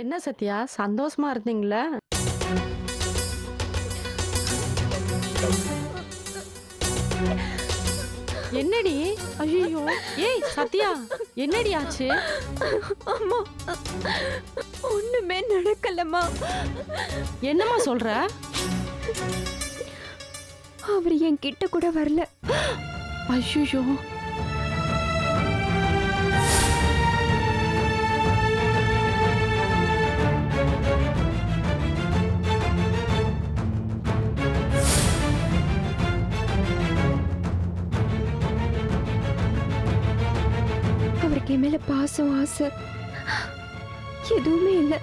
என்ன சத்யா? சந்தோஷமா இருந்தீங்களா? என்னடி? ஐயோ ஏய் சத்யா என்னடி ஆச்சு? அம்மா ஒண்ணுமே நடக்கலம்மா. என்னம்மா சொல்ற? அவர் என் கிட்ட கூட வரல. ஐயோ அவருக்கு என் மேல பாசம் ஆசை. எதுவுமே இல்ல.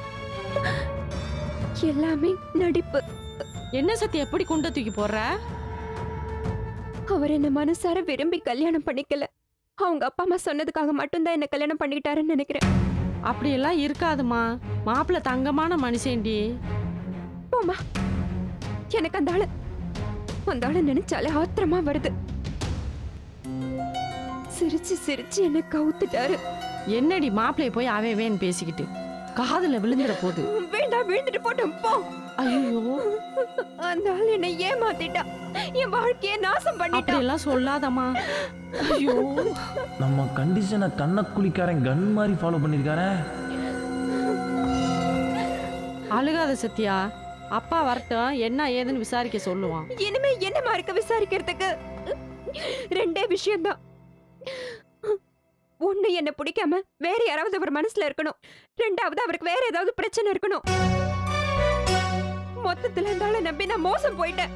எல்லாமே நடிப்பு. என்ன சத்யா எப்படி குண்டை தூக்கி போடுற? அவர் என்ன மனசார விரும்பி கல்யாணம் பண்ணிக்கல. அவங்க அப்பா அம்மா சொன்னதுக்காக மட்டும்தான் என்ன கல்யாணம் பண்ணிக்கிட்டாருன்னு நினைக்கிறேன். அப்படியெல்லாம் இருக்காதுமா மாப்பிள்ளை தங்கமான மனுஷன்டி போமா எனக்கு அந்த ஆளு அந்த ஆளை நினைச்சாலே ஆத்திரமா வருது. சிரிச்சு சிரிச்சு என்ன கவுத்துட்டாரு. என்னடி மாப்பிள்ளைய போய் அவன் வேன் பேசிக்கிட்டு? காதுல விழுந்துற போது வேண்டாம் விழுந்துட்டு போட்டோம் போ. ஐயோ. அந்த ஆள் என்னை ஏமாத்திட்டா. என் வாழ்க்கைய நாசம் பண்ணிட்டா. அப்படியெல்லாம் சொல்லாதம்மா. ஐயோ. நம்ம கண்டிஷனை கண்ண குளிக்காரன் கன் மாதிரி ஃபாலோ பண்ணியிருக்காரே அழுகாத சத்யா. அப்பா வரட்டும் என்ன ஏதுன்னு விசாரிக்க சொல்லுவான். இனிமே என்னமா இருக்கு விசாரிக்கிறதுக்கு? ரெண்டே விஷயம்தான். ஒண்ணு என்ன பிடிக்காம வேற யாராவது அவர் மனசுல இருக்கணும். ரெண்டாவது அவருக்கு வேற ஏதாவது பிரச்சனை இருக்கணும். மொத்தத்துல இருந்தாலும் நம்பி நான் மோசம் போயிட்டேன்.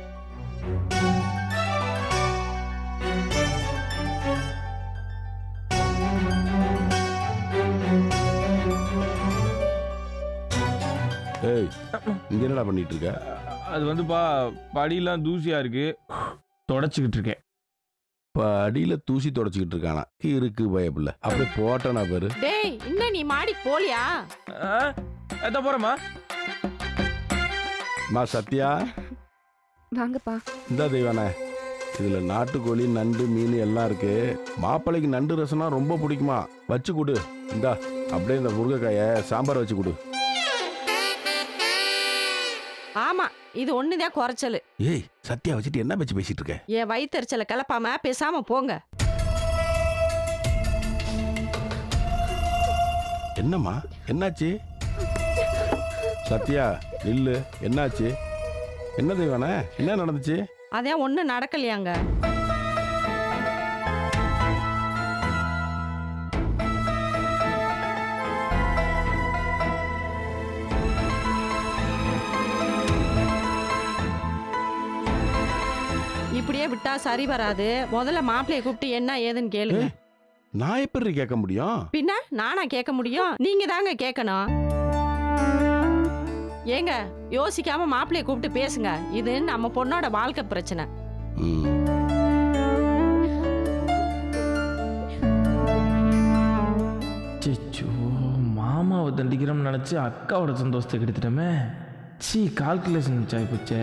ஏய் இங்க என்னடா பண்ணிட்டு இருக்க? அது வந்துப்பா படியெல்லாம் தூசியா இருக்கு. தொடச்சிக்கிட்டு இருக்கேன். இப்ப அடியில தூசி தொடச்சிக்கிட்டு இருக்கானா? இருக்கு பயப்புல அப்படியே போட்டனா பேரு. டேய் இன்னும் நீ மாடிக்கு போலியா? எத்த போறேம்மா. மா சத்யா. வாங்கப்பா. இந்த தெய்வானே இதுல நாட்டுக்கோழி நண்டு மீன் எல்லாம் இருக்கு. மாப்பிள்ளைக்கு நண்டு ரசம்னா ரொம்ப பிடிக்குமா? வச்சு கொடு. இந்தா அப்படியே இந்த முருங்கைக்காய சாம்பார் வச்சு கொடு. ஆமா இது ஒண்ணுதான் குறைச்சல். ஏய் சத்யா வச்சுட்டு என்ன பேச்சு பேசிட்டு இருக்க? என் வயிற்றுச்சலை கிளப்பாம பேசாம போங்க. என்னம்மா? என்னாச்சு? சத்யா நில்லு. என்னாச்சு? என்ன தெய்வானே? என்ன நடந்துச்சு? அதான் ஒண்ணும் நடக்கலையாங்க. இப்படியே விட்டா சரி வராது. முதல்ல மாப்பிள்ளைய கூப்பிட்டு என்ன ஏதுன்னு கேளுங்க. நான் எப்படி கேட்க முடியும்? பின்ன நானா கேட்க முடியும்? நீங்க தாங்க கேட்கணும். ஏங்க யோசிக்காம மாப்பிள்ளைய கூப்பிட்டு பேசுங்க. இது நம்ம பொண்ணோட வாழ்க்கை பிரச்சனை. மாமாவை தண்டிக்கிறோம்னு நினச்சி அக்காவோட சந்தோஷத்தை கெடுத்துட்டோமே. சீ கால்குலேஷன் மிச்சாய் போச்சே.